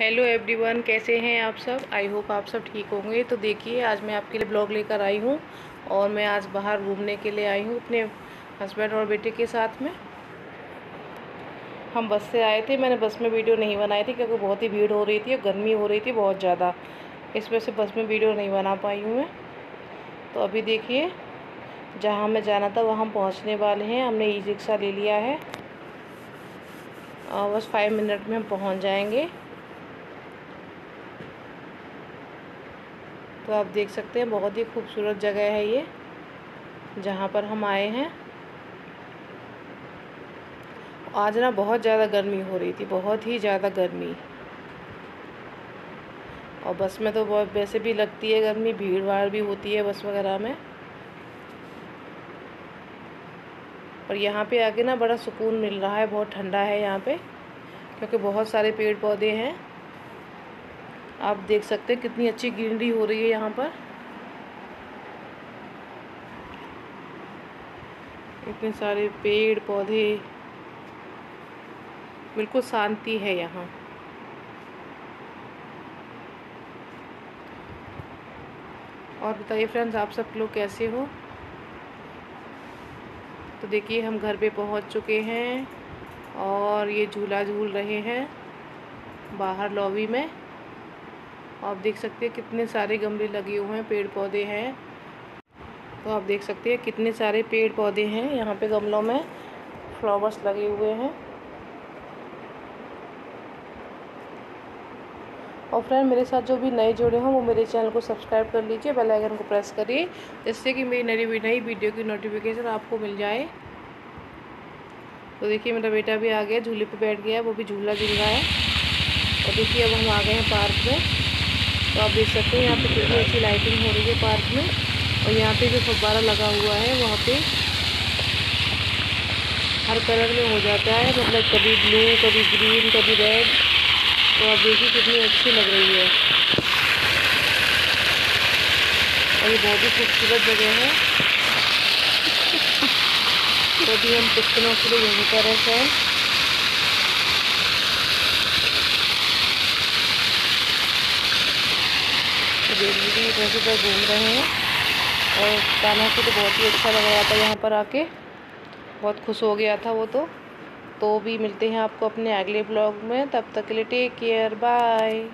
Hello everyone, कैसे हैं आप सब? आई होप आप सब ठीक होंगे। तो देखिए, आज मैं आपके लिए ब्लॉग लेकर आई हूँ और मैं आज बाहर घूमने के लिए आई हूँ अपने हस्बैंड और बेटे के साथ में। हम बस से आए थे। मैंने बस में वीडियो नहीं बनाई थी क्योंकि बहुत ही भीड़ हो रही थी और गर्मी हो रही थी बहुत ज़्यादा। इस वजह से बस में वीडियो नहीं बना पाई हूँ मैं। तो अभी देखिए, जहाँ हमें जाना था वहाँ हम पहुँचने वाले हैं। हमने ई रिक्शा ले लिया है। बस फाइव मिनट में हम पहुँच जाएँगे। तो आप देख सकते हैं, बहुत ही खूबसूरत जगह है ये, जहाँ पर हम आए हैं। आज ना बहुत ज़्यादा गर्मी हो रही थी, बहुत ही ज़्यादा गर्मी। और बस में तो बहुत, वैसे भी लगती है गर्मी, भीड़ भाड़ भी होती है बस वगैरह में। और यहाँ पे आके ना बड़ा सुकून मिल रहा है, बहुत ठंडा है यहाँ पे, क्योंकि बहुत सारे पेड़ पौधे हैं। आप देख सकते हैं कितनी अच्छी ग्रीनरी हो रही है यहाँ पर। इतने सारे पेड़ पौधे। बिल्कुल शांति है यहाँ। और बताइए फ्रेंड्स आप सब लोग कैसे हो? तो देखिए, हम घर पे पहुँच चुके हैं और ये झूला झूल रहे हैं बाहर लॉबी में। आप देख सकते हैं कितने सारे गमले लगे हुए हैं, पेड़ पौधे हैं। तो आप देख सकते हैं कितने सारे पेड़ पौधे हैं, यहाँ पे गमलों में फ्लावर्स लगे हुए हैं। और फ्रेंड, मेरे साथ जो भी नए जुड़े हों, वो मेरे चैनल को सब्सक्राइब कर लीजिए, बेल आइकन को प्रेस करिए, जिससे कि मेरी नई नई वीडियो की नोटिफिकेशन आपको मिल जाए। तो देखिए, मेरा बेटा भी आ गया, झूले पे बैठ गया वो भी झूला झूल रहा है। और देखिए, अब हम आ गए हैं पार्क में। तो आप देख सकते हैं यहाँ पे कितनी अच्छी लाइटिंग हो रही है पार्क में। और यहाँ पे जो फब्बारा लगा हुआ है, वहाँ पे हर कलर में हो जाता है। मतलब कभी ब्लू कभी ग्रीन कभी रेड तो आप देखिए कितनी अच्छी लग रही है। और ये बहुत ही खूबसूरत जगह है। तो अभी हम कुछ दिनों के लिए यहीं पर हैं। डेली इधर से उधर घूम रहे हैं। और कान्हा को तो बहुत ही अच्छा लग रहा था यहाँ पर आके। बहुत खुश हो गया था वो तो। तो भी मिलते हैं आपको अपने अगले ब्लॉग में। तब तक के लिए टेक केयर बाय